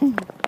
Hmm.